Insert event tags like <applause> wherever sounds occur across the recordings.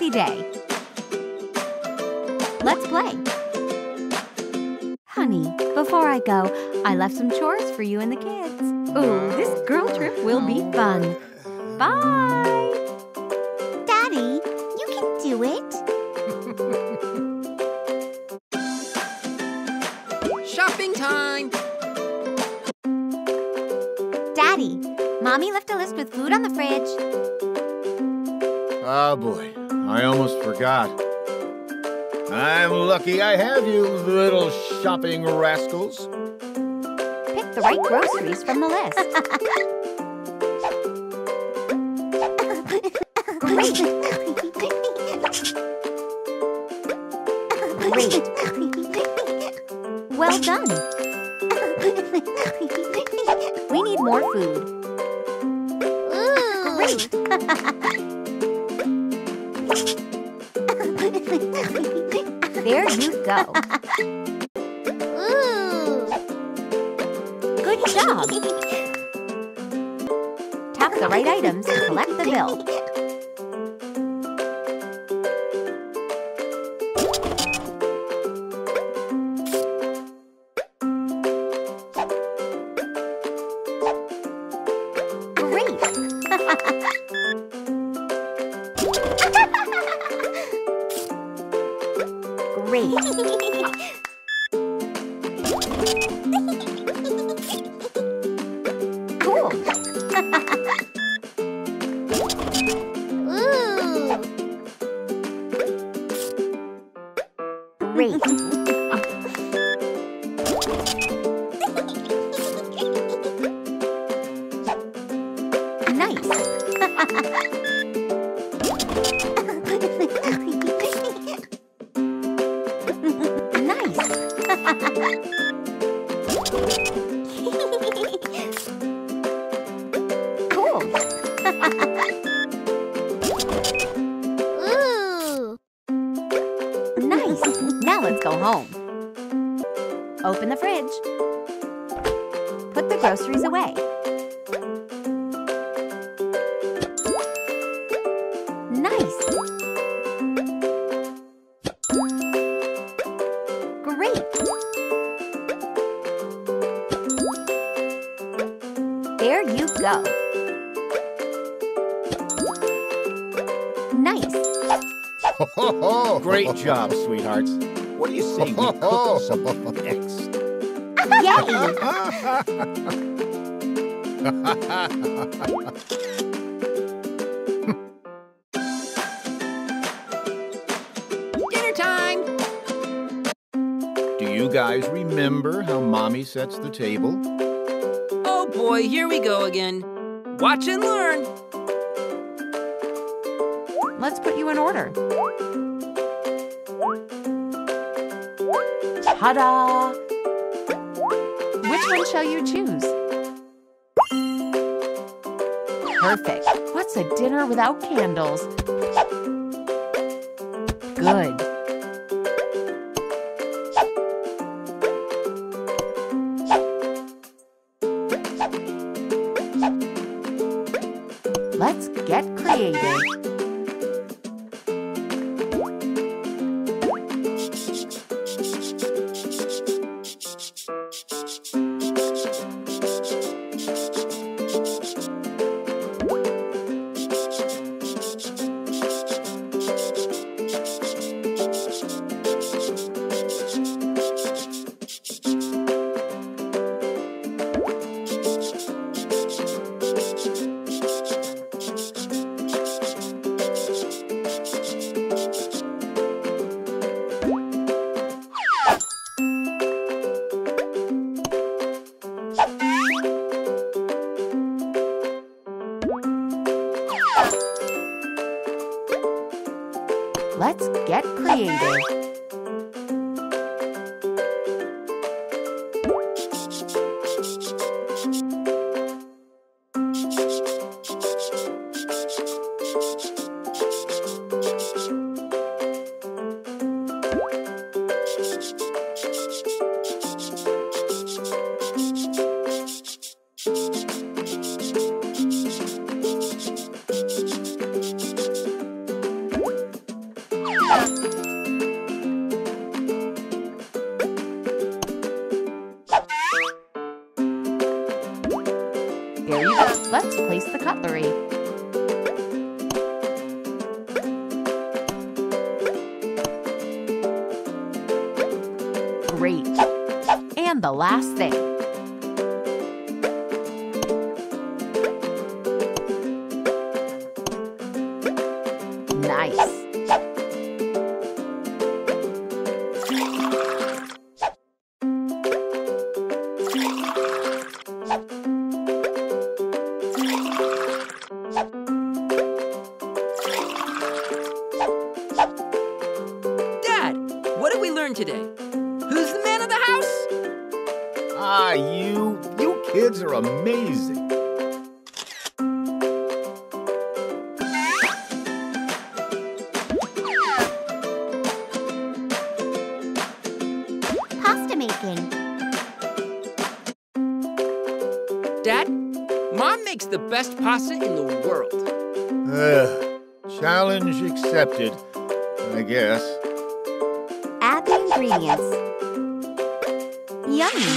messy day. Let's play. Honey, before I go, I left some chores for you and the kids. Ooh, this girl trip will be fun. Bye! Daddy, you can do it. Shopping time! Daddy, Mommy left a list with food on the fridge. Oh boy, I almost forgot. I'm lucky I have you, little shopping rascals. Pick the right groceries from the list. <laughs> Great. Great. Well done. We need more food. Ooh. Great. <laughs> <laughs> There you go. Ooh. Good job. Tap the right items to collect the bill. Ooh. Great. Groceries away. Nice. Great. There you go. Nice. <laughs> Great job, sweethearts. What do you say we cook some <laughs> next? Yay! Dinner time! Do you guys remember how Mommy sets the table? Oh boy, here we go again. Watch and learn. Let's put you in order. Ta-da! One shall you choose? Perfect. What's a dinner without candles? Good. Let's get creative. creative. Get creative. place the cutlery. Great. And the last thing. The best pasta in the world. Ugh, challenge accepted, I guess. Add the ingredients. Yummy.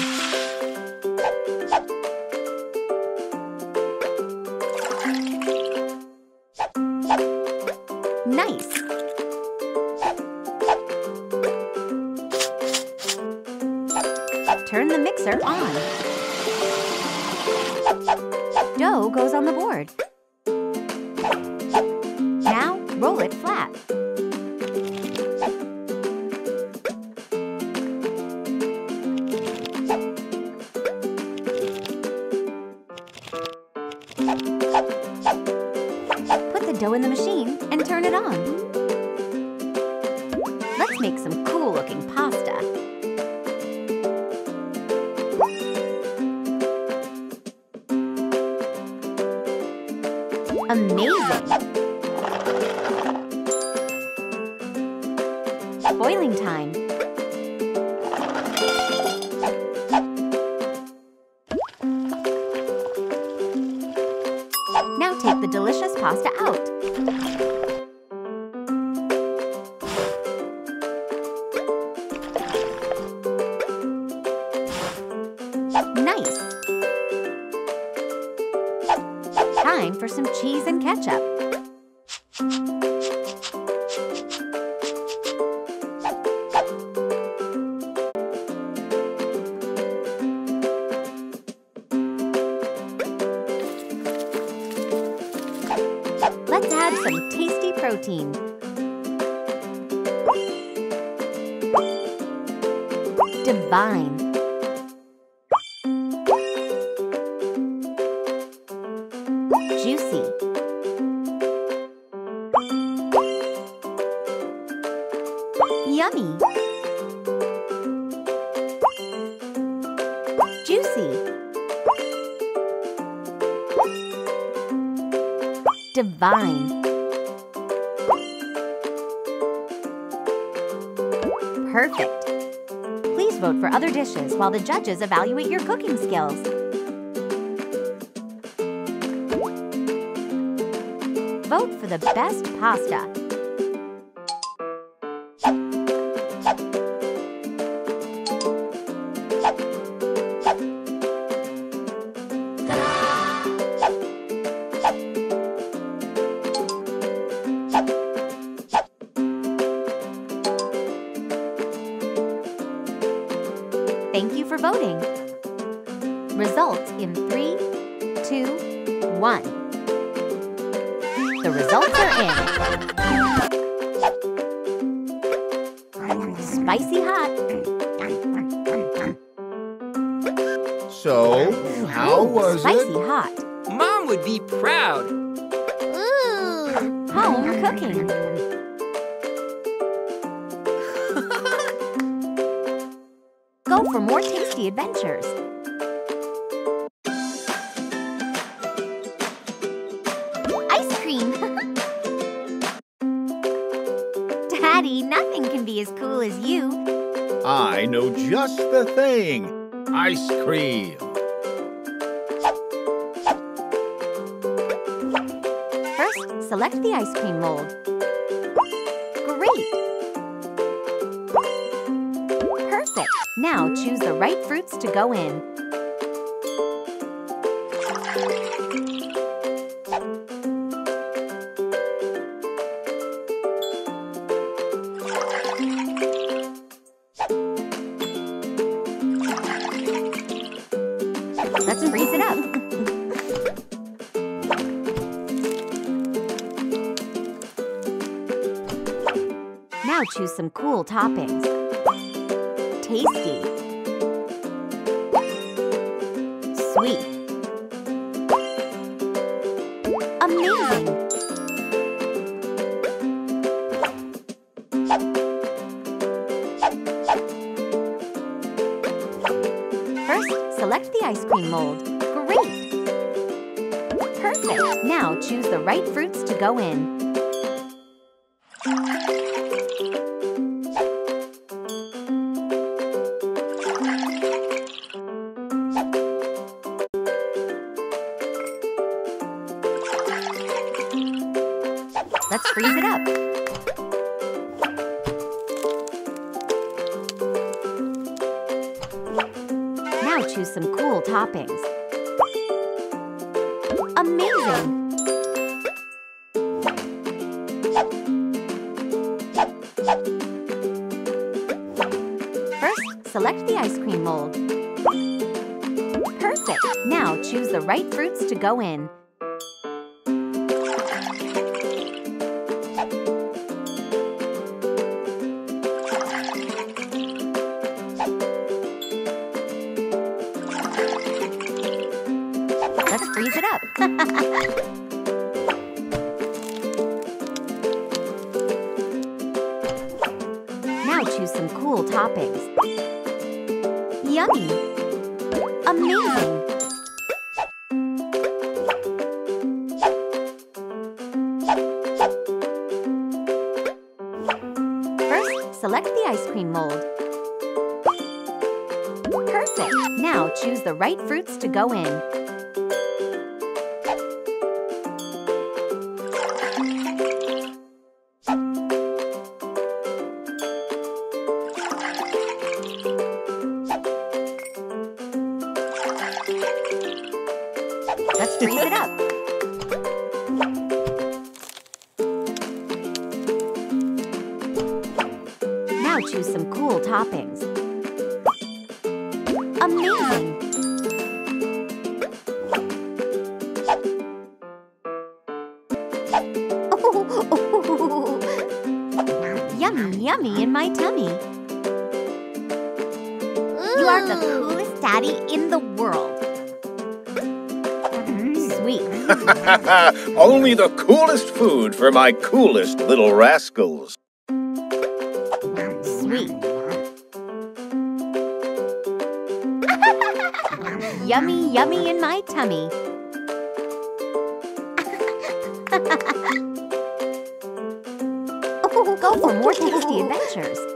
Nice. Turn the mixer on. On the board. Boiling time. Now take the delicious pasta out. Nice! Time for some cheese and ketchup. Yummy. Juicy. Divine. Perfect. Please vote for other dishes while the judges evaluate your cooking skills. Vote for the best pasta. Thank you for voting. Results in three, two, one. The results are in. Spicy hot. So, how was Spicy it? hot. Mom would be proud. Ooh. Home cooking. Go for more tasty adventures. Ice cream. <laughs> Daddy, nothing can be as cool as you. I know just the thing. Ice cream. First, select the ice cream mold. Now choose the right fruits to go in. Let's freeze it up. now choose some cool toppings. Tasty. Sweet. Amazing. First, select the ice cream mold. Great! Perfect! Now choose the right fruits to go in. Let's freeze it up. Now choose some cool toppings. Amazing! First, select the ice cream mold. Perfect! Now choose the right fruits to go in. Some cool toppings. Yummy! Amazing! First, select the ice cream mold. Perfect! Now choose the right fruits to go in. Toppings. Amazing! <laughs> yummy, yummy in my tummy. You are the coolest daddy in the world. Sweet. <laughs> Only the coolest food for my coolest little rascals. Sweet. Yummy, yummy in my tummy. <laughs> Oh, go for more tasty adventures.